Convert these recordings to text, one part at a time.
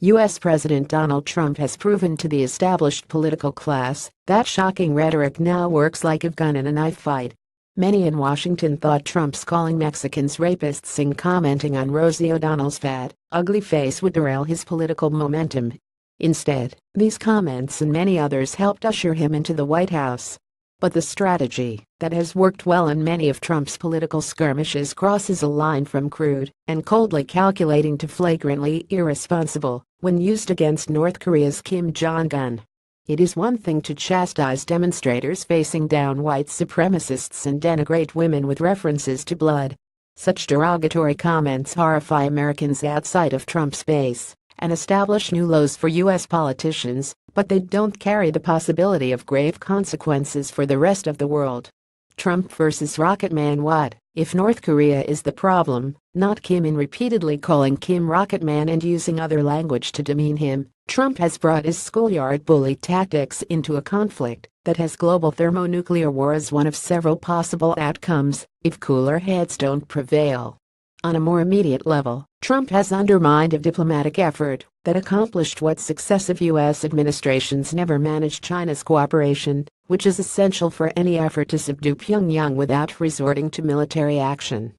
U.S. President Donald Trump has proven to the established political class that shocking rhetoric now works like a gun in a knife fight. Many in Washington thought Trump's calling Mexicans rapists and commenting on Rosie O'Donnell's fat, ugly face would derail his political momentum. Instead, these comments and many others helped usher him into the White House. But the strategy that has worked well in many of Trump's political skirmishes crosses a line from crude and coldly calculating to flagrantly irresponsible when used against North Korea's Kim Jong-un. It is one thing to chastise demonstrators facing down white supremacists and denigrate women with references to blood. Such derogatory comments horrify Americans outside of Trump's base and establish new lows for U.S. politicians, but they don't carry the possibility of grave consequences for the rest of the world. Trump versus Rocket Man what if North Korea is the problem, not Kim in repeatedly calling Kim Rocket Man and using other language to demean him, Trump has brought his schoolyard bully tactics into a conflict that has global thermonuclear war as one of several possible outcomes if cooler heads don't prevail. On a more immediate level, Trump has undermined a diplomatic effort that accomplished what successive U.S. administrations never managed China's cooperation, which is essential for any effort to subdue Pyongyang without resorting to military action.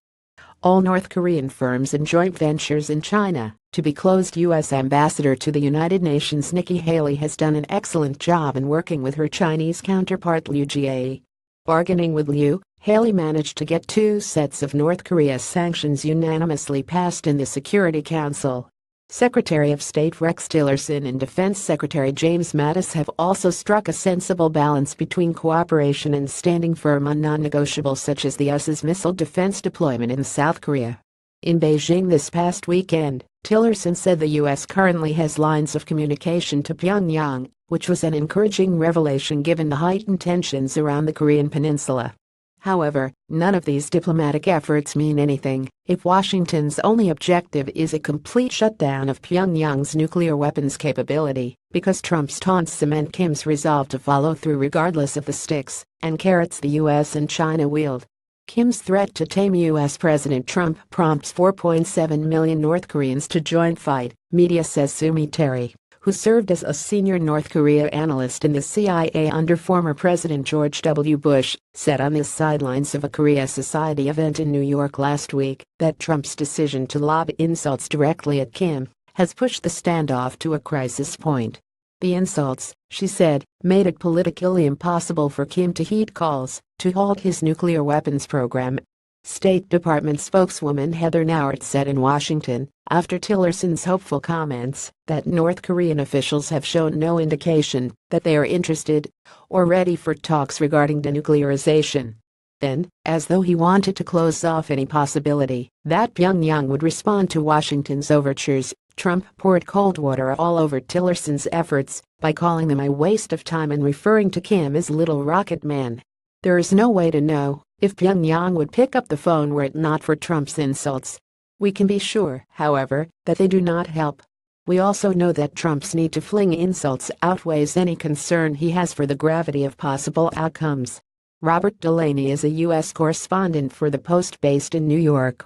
All North Korean firms and joint ventures in China, to be closed U.S. ambassador to the United Nations Nikki Haley has done an excellent job in working with her Chinese counterpart Liu Jie. Bargaining with Liu, Haley managed to get two sets of North Korea sanctions unanimously passed in the Security Council. Secretary of State Rex Tillerson and Defense Secretary James Mattis have also struck a sensible balance between cooperation and standing firm on non-negotiables such as the US's missile defense deployment in South Korea. In Beijing this past weekend, Tillerson said the U.S. currently has lines of communication to Pyongyang, which was an encouraging revelation given the heightened tensions around the Korean peninsula. However, none of these diplomatic efforts mean anything if Washington's only objective is a complete shutdown of Pyongyang's nuclear weapons capability, because Trump's taunts cement Kim's resolve to follow through regardless of the sticks and carrots the U.S. and China wield. Kim's threat to tame U.S. President Trump prompts 4.7 million North Koreans to join fight, media says Sue Mi Terry who served as a senior North Korea analyst in the CIA under former President George W. Bush, said on the sidelines of a Korea Society event in New York last week that Trump's decision to lob insults directly at Kim has pushed the standoff to a crisis point. The insults, she said, made it politically impossible for Kim to heed calls to halt his nuclear weapons program State Department spokeswoman Heather Nauert said in Washington, after Tillerson's hopeful comments, that North Korean officials have shown no indication that they are interested or ready for talks regarding denuclearization. Then, as though he wanted to close off any possibility that Pyongyang would respond to Washington's overtures, Trump poured cold water all over Tillerson's efforts by calling them a waste of time and referring to Kim as Little Rocket Man. There is no way to know if Pyongyang would pick up the phone were it not for Trump's insults. We can be sure, however, that they do not help. We also know that Trump's need to fling insults outweighs any concern he has for the gravity of possible outcomes. Robert Delaney is a U.S. correspondent for The Post based in New York.